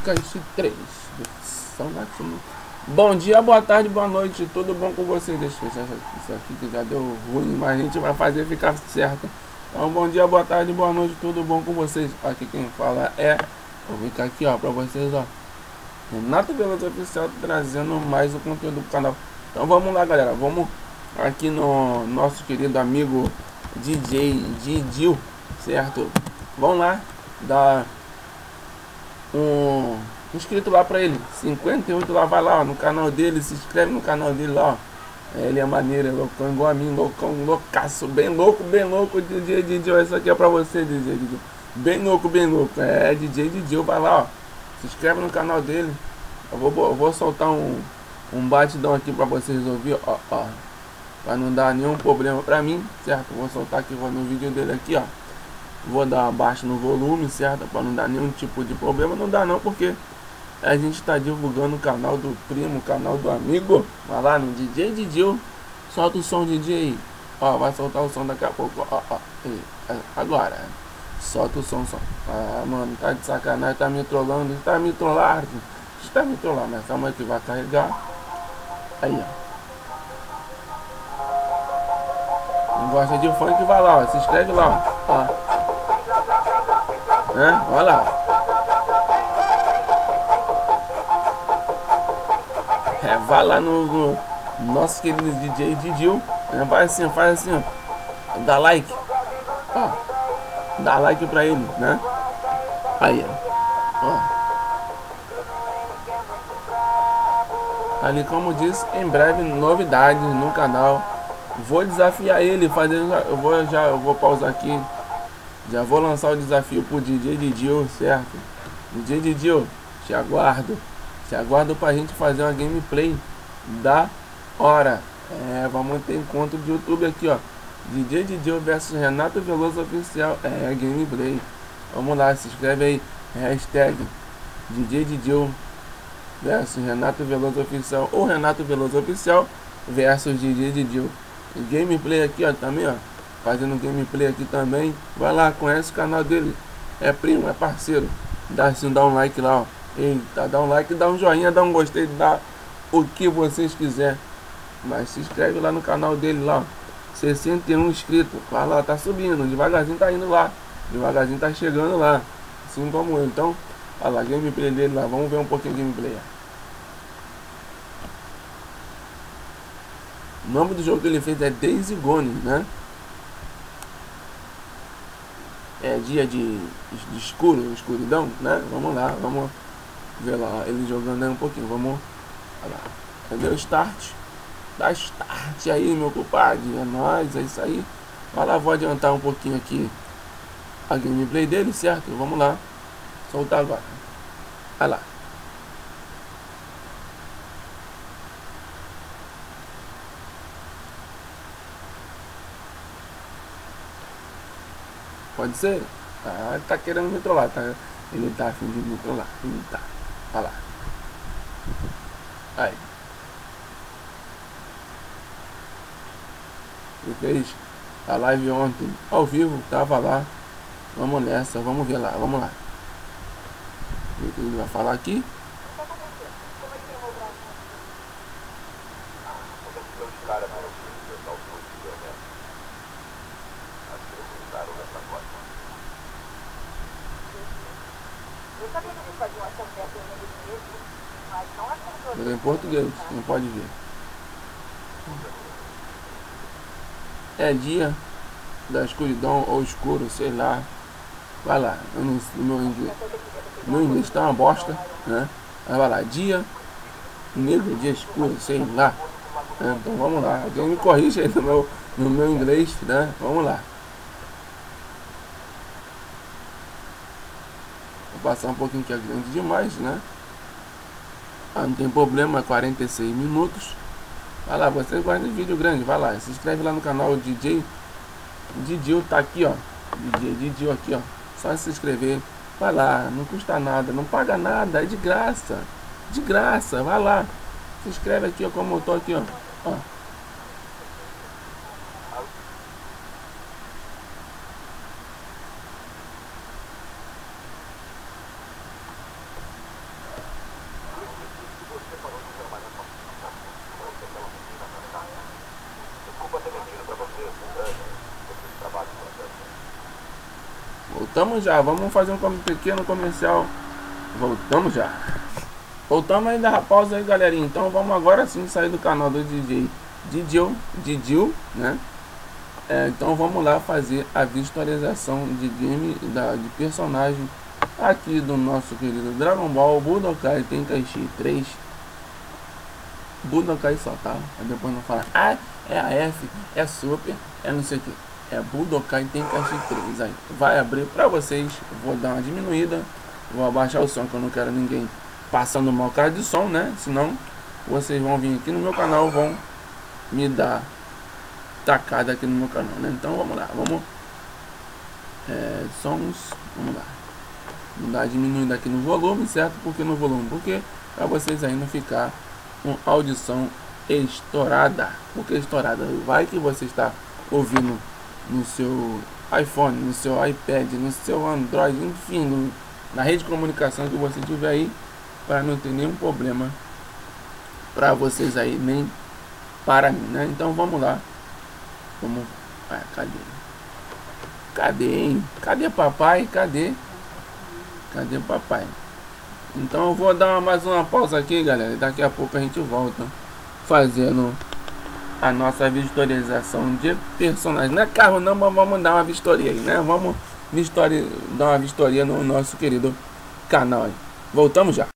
podcast 3 do. Bom dia, boa tarde, boa noite, tudo bom com vocês? Deixa eu fechar isso aqui que já deu ruim, mas a gente vai fazer ficar certo. Então, bom dia, boa tarde, boa noite, tudo bom com vocês? Aqui quem fala é, vou ficar aqui ó, pra vocês ó, Renato Veloso Oficial trazendo mais o conteúdo do canal. Então vamos lá galera, vamos aqui no nosso querido amigo DJ Didil, certo? Vamos lá, dar um inscrito lá pra ele. 58 lá, vai lá ó, no canal dele, se inscreve no canal dele lá, ó. É, ele é maneiro, é loucão igual a mim, loucão, loucaço, bem louco, bem louco, DJ DJ, isso aqui é pra você, DJ DJ. Bem louco, bem louco. É, DJ DJ, vai lá, ó. Se inscreve no canal dele. Eu vou, eu vou soltar um, um batidão aqui pra vocês ouvir, ó, ó. Pra não dar nenhum problema pra mim, certo? Vou soltar aqui no vídeo dele aqui, ó. Vou dar abaixo no volume, certo? Para não dar nenhum tipo de problema. Não dá não, porque a gente está divulgando o canal do primo, o canal do amigo. Vai lá no DJ Didil. Solta o som DJ aí. Ó, vai soltar o som daqui a pouco. Ó, ó. É, agora. Solta o som, som. Ah, mano, tá de sacanagem, tá me trollando. Tá me trollando. Está me trollando, mas calma aí que vai carregar. Aí, ó. Não gosta de funk, vai lá, ó. Se inscreve lá, ó. ó. Né? Olha lá. É, vai lá no, no nosso querido DJ Didil. Né? Vai assim, faz assim, ó. Dá like. Ó. Dá like pra ele, né? Aí, ó. Ali, como disse, em breve novidades no canal. Vou desafiar ele, fazer. Eu vou já, eu vou pausar aqui. Já vou lançar o desafio pro DJ Didil, certo? DJ Didil, te aguardo. Te aguardo pra gente fazer uma gameplay da hora. É, vamos ter encontro de YouTube aqui, ó. DJ Didil versus Renato Veloso Oficial. É, gameplay. Vamos lá, se inscreve aí. Hashtag DJ Didil versus Renato Veloso Oficial. Ou Renato Veloso Oficial versus DJ Didil. Gameplay aqui, ó, também, ó fazendo gameplay aqui também. Vai lá, conhece o canal dele. É primo, é parceiro. Dá assim, dá um like lá, ó. Eita, dá um like, dá um joinha, dá um gostei, dá o que vocês quiser. Mas se inscreve lá no canal dele lá, ó. 61 inscritos. Vai lá, tá subindo, devagarzinho tá indo lá. Devagarzinho tá chegando lá. Assim como eu. Então, olha lá, gameplay dele lá. Vamos ver um pouquinho de gameplay. O nome do jogo que ele fez é Daisy Gone, né? É dia de, de escuro, escuridão, né? Vamos lá, vamos ver lá ele jogando aí um pouquinho, vamos lá. Cadê o start? Dá start aí, meu compadre, é nóis, é isso aí. Vai lá, vou adiantar um pouquinho aqui a gameplay dele, certo? Vamos lá, soltar agora. Vai lá. Pode ser? Ah, tá querendo me trollar, tá? Ele tá afim de me trollar. Ele tá. Olha lá. Aí. Ele fez a live ontem ao vivo, tava lá. Vamos nessa, vamos ver lá, vamos lá. O que ele vai falar aqui? Mas é em português, não pode ver. É dia da escuridão ou escuro, sei lá. Vai lá, eu não, meu inglês. Meu inglês tá uma bosta, né? Aí vai lá, dia negro, dia escuro, sei lá. Então vamos lá, alguém me corrige aí no meu, no meu inglês, né? Vamos lá. Vou passar um pouquinho que é grande demais, né? Ah, não tem problema, 46 minutos. Vai lá, você gosta de vídeo grande, vai lá. Se inscreve lá no canal DJ. DJ tá aqui, ó. DJ, DJ aqui, ó. Só se inscrever. Vai lá, não custa nada, não paga nada, é de graça. De graça, vai lá. Se inscreve aqui, ó, como eu tô aqui, ó. ó. Voltamos já. Vamos fazer um pequeno comercial. Voltamos já. Voltamos aí da pausa aí, galerinha. Então vamos agora sim sair do canal do DJ Didil, Didil, né? É, então vamos lá fazer a visualização de game da, de personagem aqui do nosso querido Dragon Ball Budokai Tenkaichi 3 Budokai só, tá? Aí depois não fala, ah, é a F, é Super, é não sei o que. É Budokai Tenkaichi 3 aí. Vai abrir pra vocês, vou dar uma diminuída, vou abaixar o som que eu não quero ninguém passando mal cara de som, né? Senão vocês vão vir aqui no meu canal, vão me dar tacada aqui no meu canal, né? Então vamos lá, vamos é, sons, vamos lá. Vamos dar diminuindo aqui no volume, certo? Porque no volume, porque para vocês aí não ficar com audição estourada. Porque estourada, vai que você está ouvindo no seu iPhone, no seu iPad, no seu Android, enfim, no, na rede de comunicação que você tiver aí, para não ter nenhum problema para vocês aí, nem para mim, né? Então vamos lá. Vamos. Ah, cadê? Cadê, hein? Cadê papai? Cadê? Cadê papai? Então eu vou dar mais uma pausa aqui, galera. Daqui a pouco a gente volta fazendo a nossa vistorização de personagens. Não é carro não, mas vamos dar uma vistoria aí, né? Vamos vistoria, dar uma vistoria no nosso querido canal aí. Voltamos já.